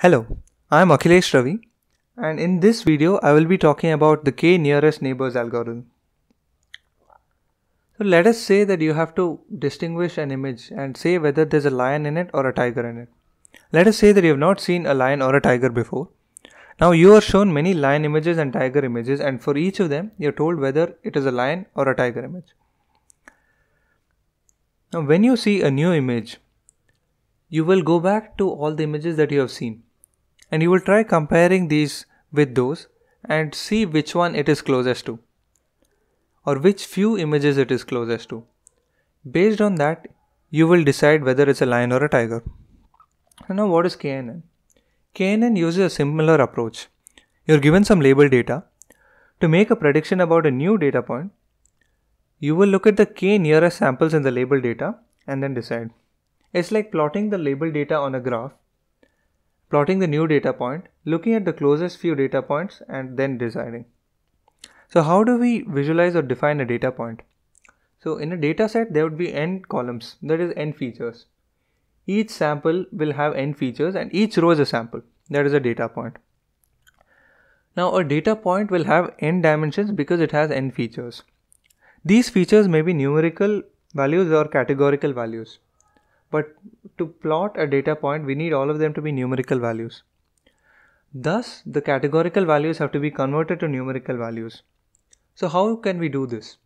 Hello, I am Akhilesh Ravi and in this video I will be talking about the k nearest neighbors algorithm. So let us say that you have to distinguish an image and say whether there's a lion in it or a tiger in it. Let us say that you have not seen a lion or a tiger before. Now you are shown many lion images and tiger images and for each of them you are told whether it is a lion or a tiger image. Now when you see a new image, you will go back to all the images that you have seen and you will try comparing these with those and see which one it is closest to or which few images it is closest to. Based on that, you will decide whether it's a lion or a tiger. Now, what is KNN? KNN uses a similar approach. You're given some label data. To make a prediction about a new data point, you will look at the k nearest samples in the label data and then decide. It's like plotting the label data on a graph plotting the new data point, looking at the closest few data points and then deciding. So how do we visualize or define a data point? So in a data set there would be n columns that is n features. Each sample will have n features and each row is a sample that is a data point. Now a data point will have n dimensions because it has n features. These features may be numerical values or categorical values. But to plot a data point, we need all of them to be numerical values. Thus, the categorical values have to be converted to numerical values. So how can we do this?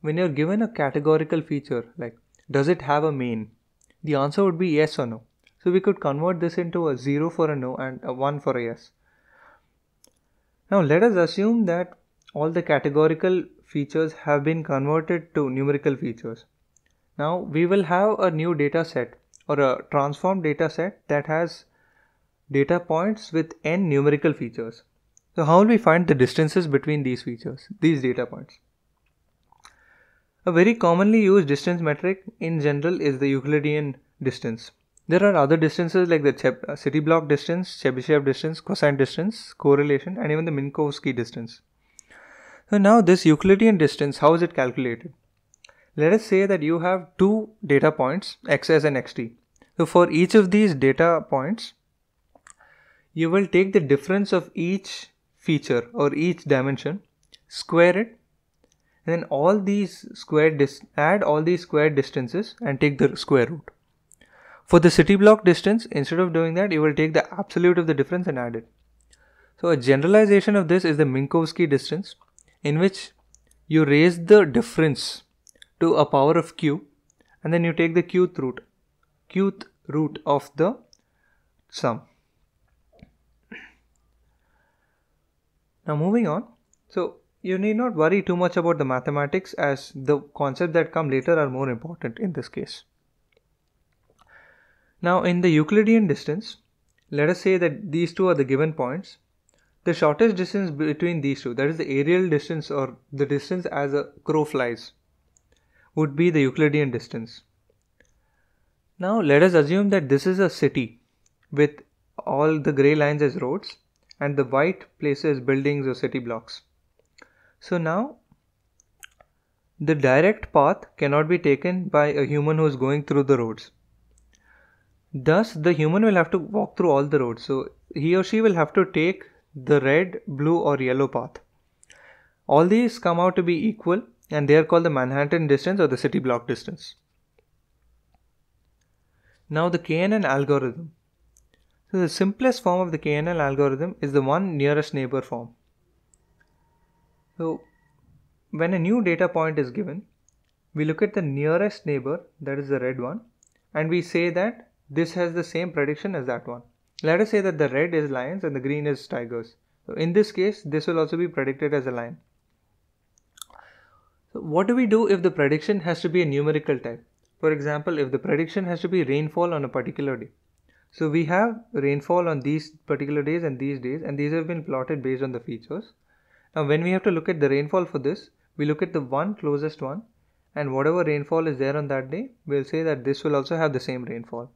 When you're given a categorical feature, like does it have a mane? The answer would be yes or no. So we could convert this into a 0 for a no and a 1 for a yes. Now let us assume that all the categorical features have been converted to numerical features. Now we will have a new data set or a transformed data set that has data points with n numerical features. So how will we find the distances between these features, these data points? A very commonly used distance metric in general is the Euclidean distance. There are other distances like the uh, city block distance, Chebyshev distance, cosine distance, correlation and even the Minkowski distance. So now this Euclidean distance, how is it calculated? Let us say that you have two data points xs and xt. So for each of these data points, you will take the difference of each feature or each dimension, square it, and then all these square add all these square distances and take the square root. For the city block distance, instead of doing that, you will take the absolute of the difference and add it. So a generalization of this is the Minkowski distance in which you raise the difference to a power of q and then you take the qth root qth root of the sum. Now moving on. So you need not worry too much about the mathematics as the concepts that come later are more important in this case. Now in the Euclidean distance let us say that these two are the given points. The shortest distance between these two that is the aerial distance or the distance as a crow flies would be the Euclidean distance. Now let us assume that this is a city with all the gray lines as roads and the white places buildings or city blocks. So now the direct path cannot be taken by a human who is going through the roads. Thus the human will have to walk through all the roads. So he or she will have to take the red, blue or yellow path. All these come out to be equal and they are called the Manhattan distance or the city block distance. Now the KNN algorithm. So the simplest form of the KNN algorithm is the one nearest neighbor form. So when a new data point is given, we look at the nearest neighbor, that is the red one, and we say that this has the same prediction as that one. Let us say that the red is lions and the green is tigers. So in this case, this will also be predicted as a lion. So what do we do if the prediction has to be a numerical type? For example, if the prediction has to be rainfall on a particular day. So we have rainfall on these particular days and these days and these have been plotted based on the features. Now when we have to look at the rainfall for this, we look at the one closest one and whatever rainfall is there on that day, we'll say that this will also have the same rainfall.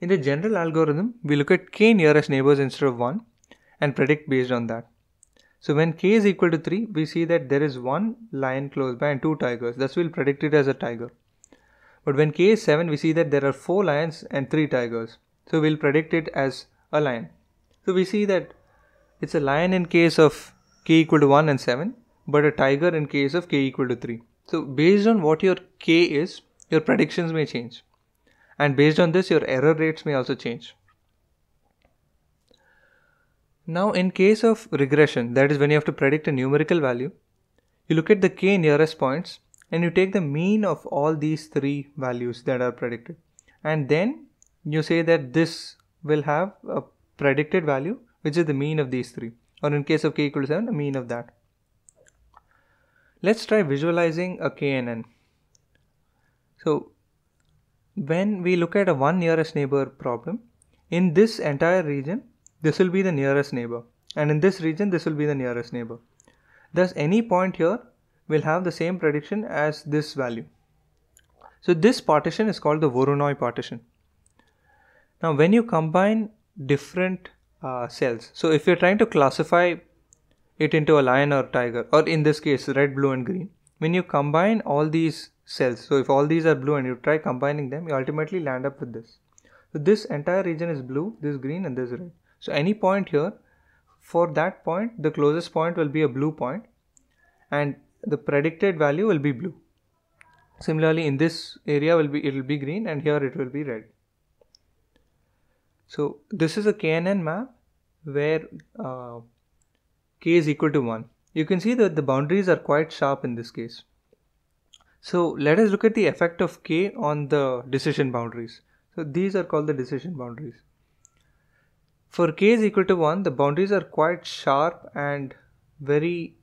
In the general algorithm, we look at k nearest neighbors instead of 1 and predict based on that. So when k is equal to 3, we see that there is one lion close by and two tigers. Thus we'll predict it as a tiger. But when k is 7, we see that there are 4 lions and 3 tigers. So we'll predict it as a lion. So we see that it's a lion in case of k equal to 1 and 7, but a tiger in case of k equal to 3. So based on what your k is, your predictions may change. And based on this, your error rates may also change. Now in case of regression, that is when you have to predict a numerical value, you look at the k nearest points and you take the mean of all these three values that are predicted. And then you say that this will have a predicted value which is the mean of these three or in case of k equal to 7 the mean of that. Let's try visualizing a KNN. So when we look at a one nearest neighbor problem in this entire region this will be the nearest neighbor and in this region this will be the nearest neighbor. Thus any point here will have the same prediction as this value. So this partition is called the Voronoi partition. Now when you combine different uh, cells, so if you're trying to classify it into a lion or tiger, or in this case red, blue and green, when you combine all these cells, so if all these are blue and you try combining them, you ultimately land up with this. So this entire region is blue, this green and this red. So any point here, for that point, the closest point will be a blue point and the predicted value will be blue. Similarly, in this area will be it will be green and here it will be red. So this is a KNN map where uh, k is equal to 1. You can see that the boundaries are quite sharp in this case. So let us look at the effect of k on the decision boundaries. So these are called the decision boundaries. For k is equal to 1, the boundaries are quite sharp and very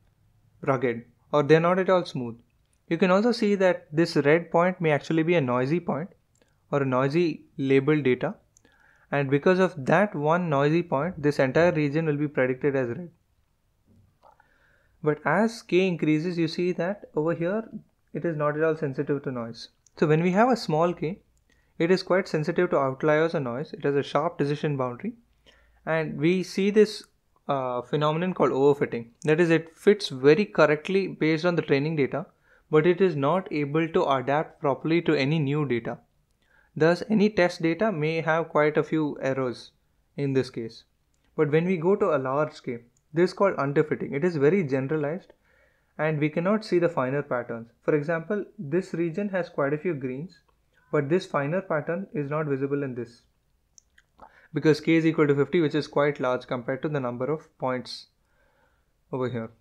rugged or they're not at all smooth. You can also see that this red point may actually be a noisy point or a noisy labeled data and because of that one noisy point this entire region will be predicted as red. But as k increases you see that over here it is not at all sensitive to noise. So when we have a small k it is quite sensitive to outliers or noise. It has a sharp decision boundary and we see this uh, phenomenon called overfitting that is it fits very correctly based on the training data but it is not able to adapt properly to any new data Thus, any test data may have quite a few errors in this case. But when we go to a large scale, this is called underfitting. It is very generalized and we cannot see the finer patterns. For example, this region has quite a few greens, but this finer pattern is not visible in this because k is equal to 50 which is quite large compared to the number of points over here.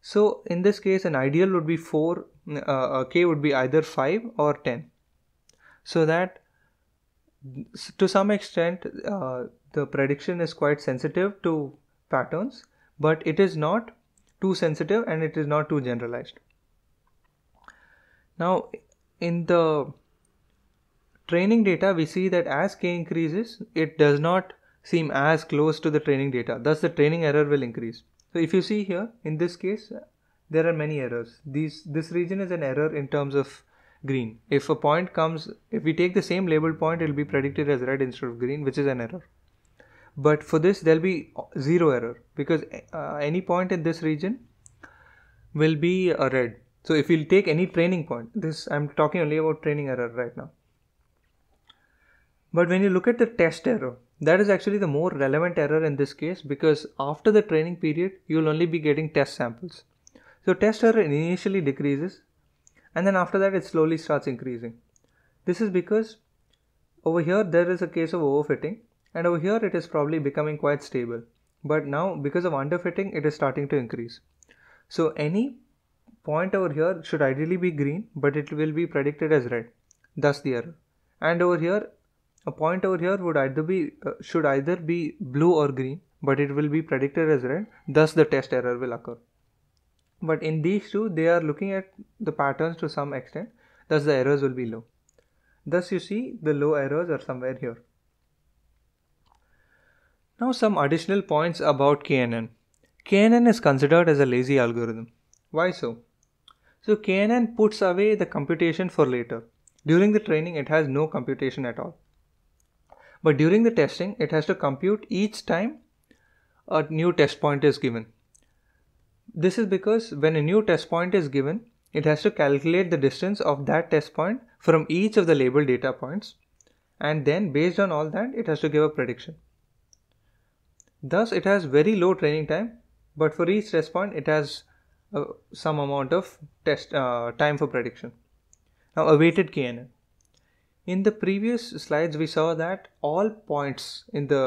So in this case an ideal would be 4, uh, k would be either 5 or 10 so that to some extent uh, the prediction is quite sensitive to patterns but it is not too sensitive and it is not too generalized now in the training data we see that as k increases it does not seem as close to the training data thus the training error will increase so if you see here in this case there are many errors these this region is an error in terms of green. If a point comes, if we take the same labeled point, it will be predicted as red instead of green, which is an error. But for this, there will be zero error because uh, any point in this region will be a red. So if you take any training point, this I'm talking only about training error right now. But when you look at the test error, that is actually the more relevant error in this case because after the training period, you will only be getting test samples. So test error initially decreases and then after that it slowly starts increasing. This is because over here there is a case of overfitting and over here it is probably becoming quite stable but now because of underfitting it is starting to increase. So any point over here should ideally be green but it will be predicted as red thus the error and over here a point over here would either be uh, should either be blue or green but it will be predicted as red. Thus the test error will occur. But in these two they are looking at the patterns to some extent. Thus the errors will be low. Thus you see the low errors are somewhere here. Now some additional points about knn knn is considered as a lazy algorithm. Why so? So knn puts away the computation for later. During the training it has no computation at all but during the testing it has to compute each time a new test point is given. This is because when a new test point is given, it has to calculate the distance of that test point from each of the labeled data points. And then based on all that it has to give a prediction. Thus it has very low training time but for each test point it has uh, some amount of test uh, time for prediction. Now a weighted knn in the previous slides we saw that all points in the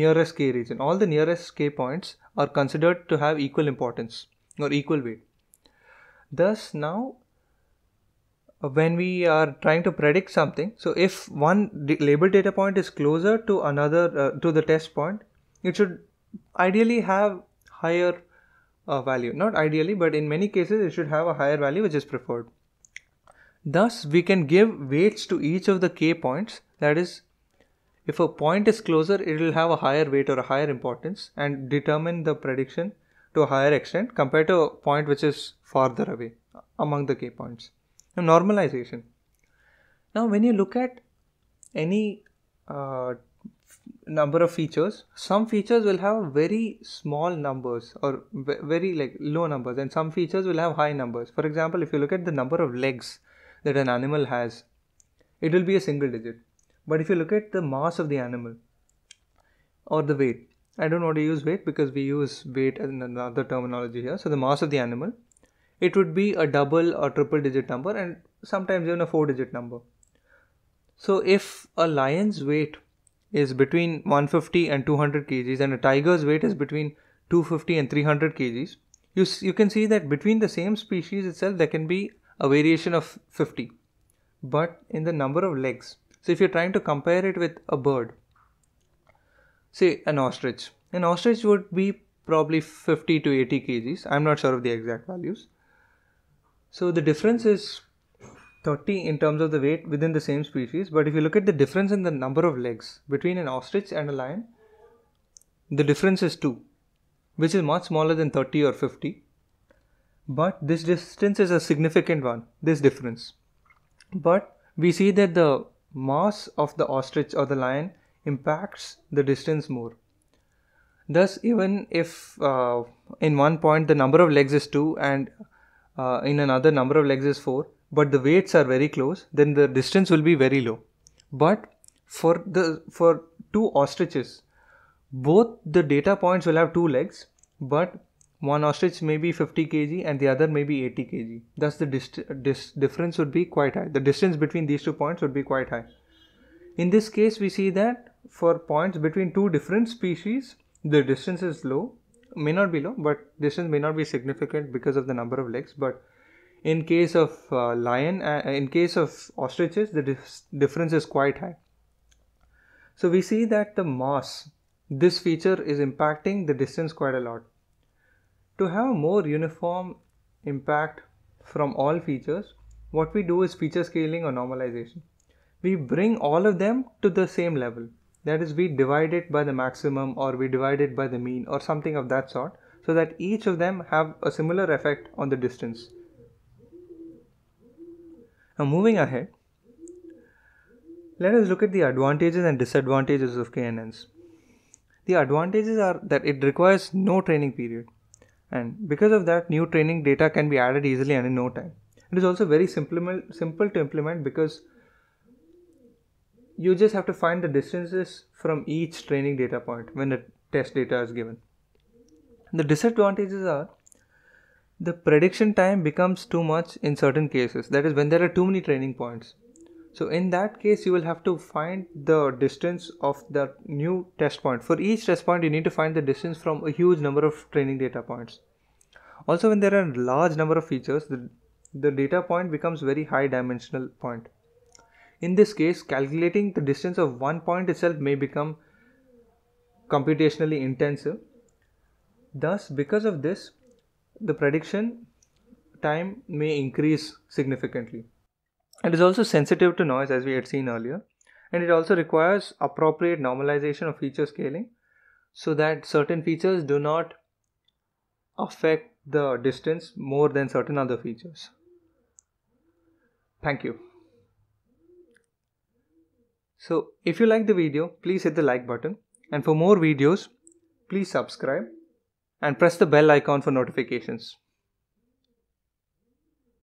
nearest k region all the nearest k points are considered to have equal importance or equal weight. Thus now when we are trying to predict something so if one label data point is closer to another uh, to the test point it should ideally have higher uh, value. Not ideally but in many cases it should have a higher value which is preferred thus we can give weights to each of the k points that is if a point is closer it will have a higher weight or a higher importance and determine the prediction to a higher extent compared to a point which is farther away among the k points Now, normalization. Now, when you look at any uh, number of features, some features will have very small numbers or very like low numbers, and some features will have high numbers. For example, if you look at the number of legs that an animal has, it will be a single digit. But if you look at the mass of the animal or the weight, I don't want to use weight because we use weight in another terminology here. So the mass of the animal, it would be a double or triple digit number and sometimes even a four digit number. So if a lion's weight is between 150 and 200 kgs and a tiger's weight is between 250 and 300 kgs, you, you can see that between the same species itself there can be a variation of 50 but in the number of legs. So if you're trying to compare it with a bird, say an ostrich, an ostrich would be probably 50 to 80 kgs. I'm not sure of the exact values. So the difference is 30 in terms of the weight within the same species. But if you look at the difference in the number of legs between an ostrich and a lion, the difference is 2, which is much smaller than 30 or 50. But this distance is a significant one, this difference. But we see that the mass of the ostrich or the lion impacts the distance more. Thus, even if uh, in one point the number of legs is 2 and uh, in another number of legs is 4 but the weights are very close then the distance will be very low but for the for two ostriches both the data points will have two legs but one ostrich may be 50 kg and the other may be 80 kg. Thus the dist- dis- difference would be quite high. The distance between these two points would be quite high. In this case we see that for points between two different species the distance is low may not be low but distance may not be significant because of the number of legs. But in case of uh, lion uh, in case of ostriches the dif- difference is quite high. So we see that the mass this feature is impacting the distance quite a lot to have a more uniform impact from all features what we do is feature scaling or normalization. We bring all of them to the same level. That is we divide it by the maximum or we divide it by the mean or something of that sort so that each of them have a similar effect on the distance. Now moving ahead let us look at the advantages and disadvantages of knns the advantages are that it requires no training period and because of that new training data can be added easily and in no time it is also very simple, simple to implement because you just have to find the distances from each training data point when the test data is given. The disadvantages are the prediction time becomes too much in certain cases. That is, when there are too many training points. So, in that case, you will have to find the distance of the new test point. For each test point, you need to find the distance from a huge number of training data points. Also, when there are a large number of features, the, the data point becomes very high dimensional point. In this case, calculating the distance of one point itself may become computationally intensive. Thus, because of this, the prediction time may increase significantly. It is also sensitive to noise as we had seen earlier, and it also requires appropriate normalization of feature scaling so that certain features do not affect the distance more than certain other features. Thank you. So if you like the video, please hit the like button and for more videos, please subscribe and press the bell icon for notifications.